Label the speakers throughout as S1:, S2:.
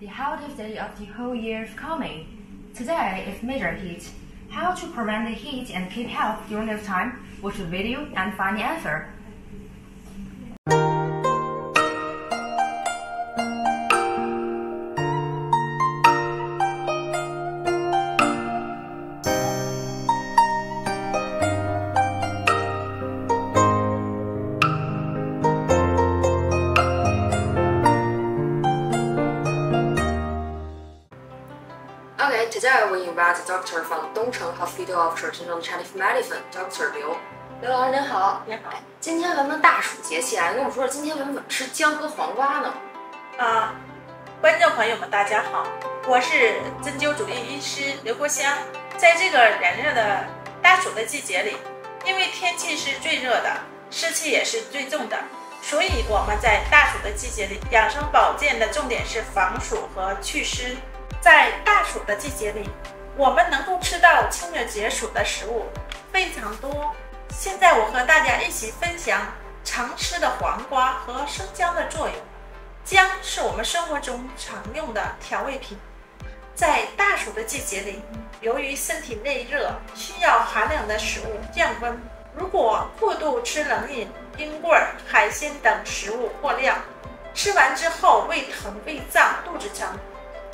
S1: the hottest day of the whole year is coming. Today is major heat. How to prevent the heat and keep health during this time? Watch the video and find the answer.
S2: Okay, today we invite doctor from Dongcheng Hospital of Traditional Chinese Medicine, Doctor 刘。刘老师您好，
S3: 您好。
S2: 今天咱们大暑节气啊，您跟我们说说今天咱们怎么吃姜和黄瓜呢？
S3: 啊，观众朋友们，大家好，我是针灸主任医师刘国香。在这个炎热的大暑的季节里，因为天气是最热的，湿气也是最重的，所以我们在大暑的季节里，养生保健的重点是防暑和祛湿。在大暑的季节里，我们能够吃到清热解暑的食物非常多。现在我和大家一起分享常吃的黄瓜和生姜的作用。姜是我们生活中常用的调味品，在大暑的季节里，由于身体内热，需要寒凉的食物降温。如果过度吃冷饮、冰棍、海鲜等食物过量，吃完之后胃疼、胃胀、肚子疼。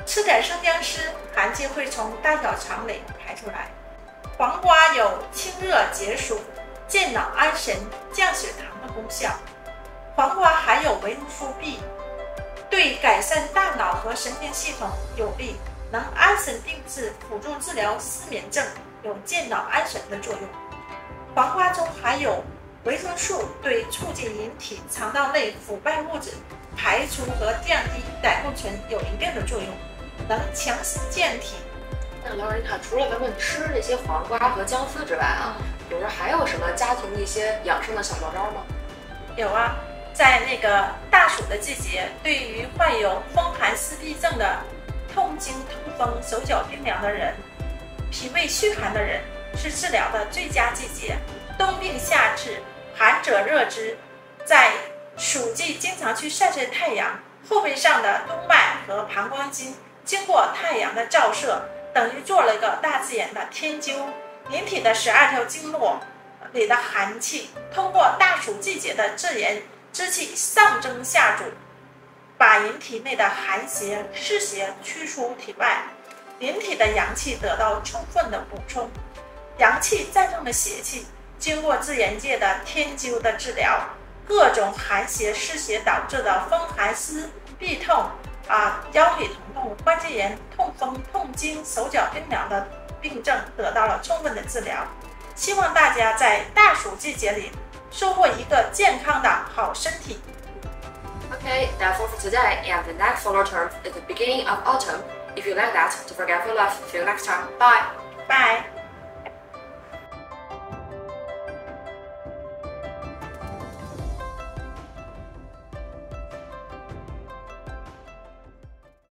S3: 吃点生姜丝，寒气会从大小肠里排出来。黄瓜有清热解暑、健脑安神、降血糖的功效。黄瓜含有维生素 B，对改善大脑和神经系统有利，能安神定志，辅助治疗失眠症，有健脑安神的作用。黄瓜中含有维生素，对促进人体肠道内腐败物质排出和降低胆固醇有一定的作用。能强心健体。
S2: 那老师，你看，除了咱们吃这些黄瓜和姜丝之外啊，比如说还有什么家庭的一些养生的小妙招吗？
S3: 有啊，在那个大暑的季节，对于患有风寒湿痹症的、痛经痛风、手脚冰凉的人、脾胃虚寒的人，是治疗的最佳季节。冬病夏治，寒者热之，在暑季经常去晒晒太阳，后背上的督脉和膀胱经。经过太阳的照射，等于做了一个大自然的天灸。人体的十二条经络里的寒气，通过大暑季节的自然之气上蒸下煮，把人体内的寒邪湿邪驱出体外，人体的阳气得到充分的补充，阳气战胜了邪气。经过自然界的天灸的治疗，各种寒邪湿邪导致的风寒湿痹痛。啊，腰腿疼痛、关节炎、痛风、痛经、手脚冰凉的病症得到了充分的治疗。希望大家在大暑季节里收获一个健康的好身体。
S2: Okay, that's all for today, and the next solar term is the beginning of autumn. If you like that, don't forget to love. See you next time. Bye.
S3: Bye.